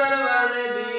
दरवाजे दी